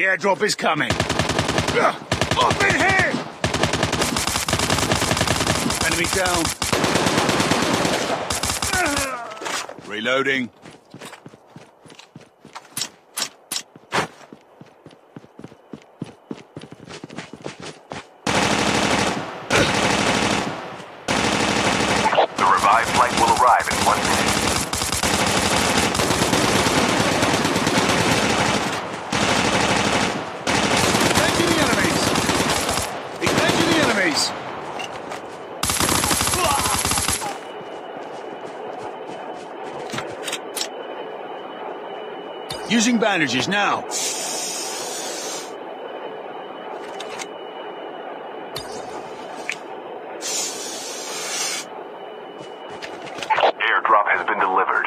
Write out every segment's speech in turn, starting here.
The airdrop is coming. Up in here! Enemy down. Reloading. The revived flight will arrive in one minute. Engaging the enemies! Engaging the enemies! Bandages now. Airdrop has been delivered.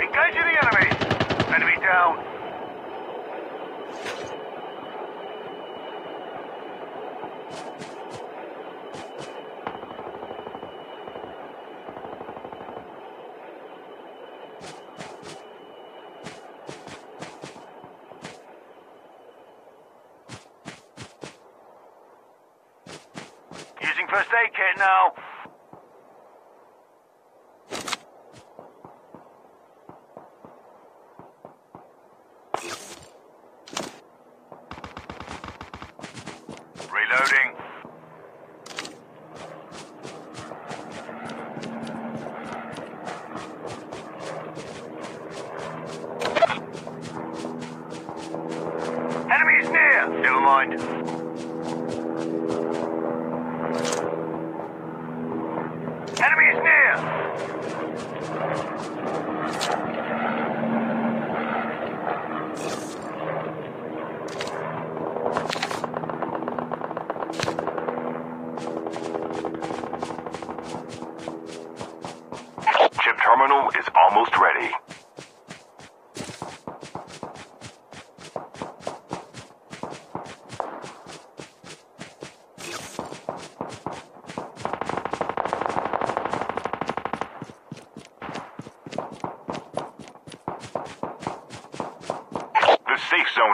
Engaging the enemy! Enemy down! Using first aid kit now. Reloading. Enemies near! Never mind. Enemies near! Chip terminal is almost ready. The safe zone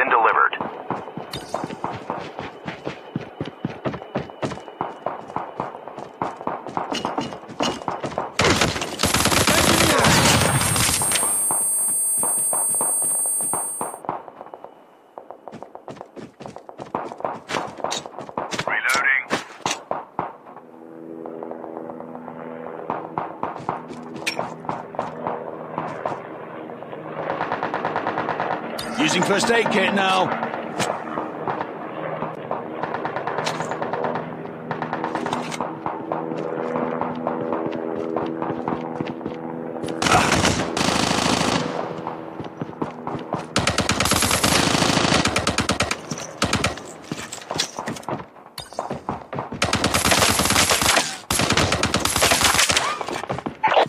Been delivered. Reloading. Using first aid kit now.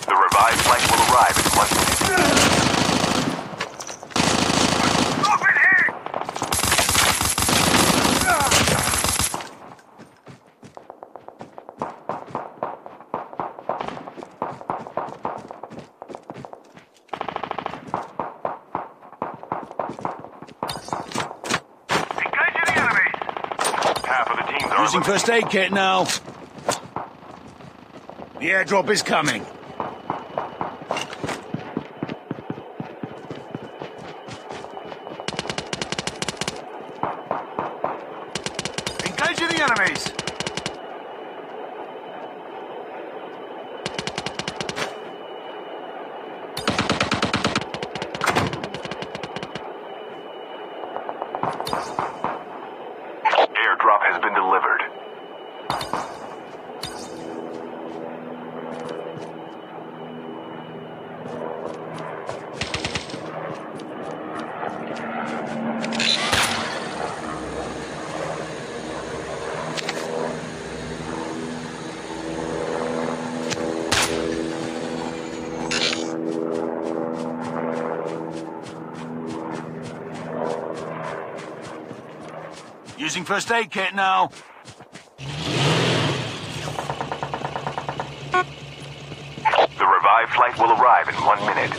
The revived flight will arrive in one minute. Up in here! Engaging the enemies! Half of the teams are Using first aid kit now. The airdrop is coming. Engaging the enemies! Airdrop has been delivered. Using first aid kit now. The revived flight will arrive in one minute.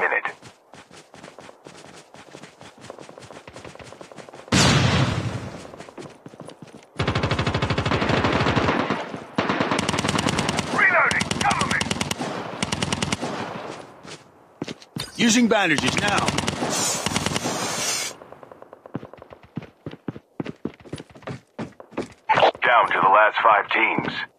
minute. Reloading! Cover me! Using bandages now. Down to the last five teams.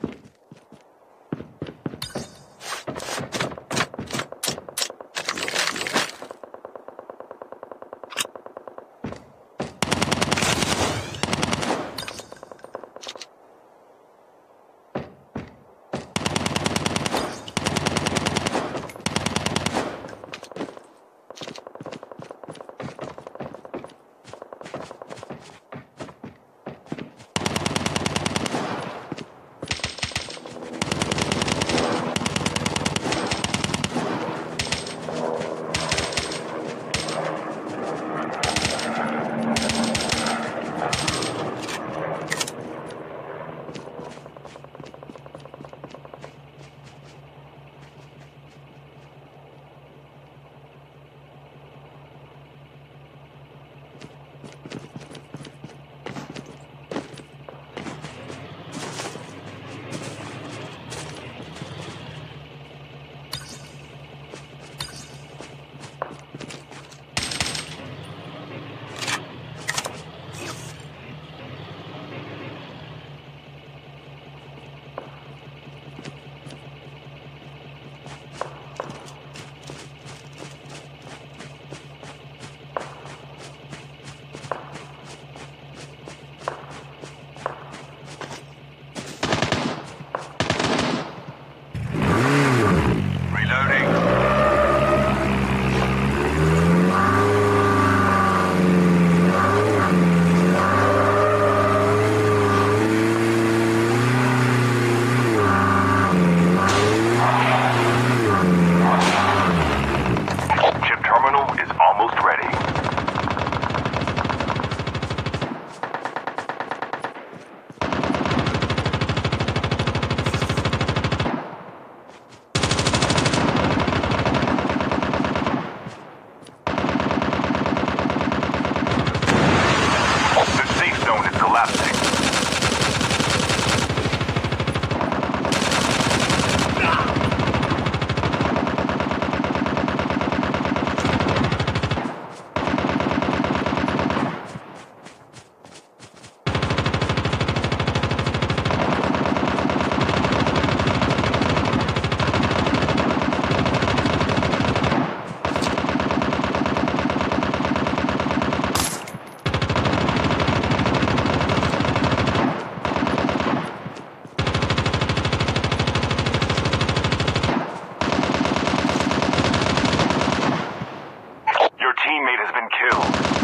been killed.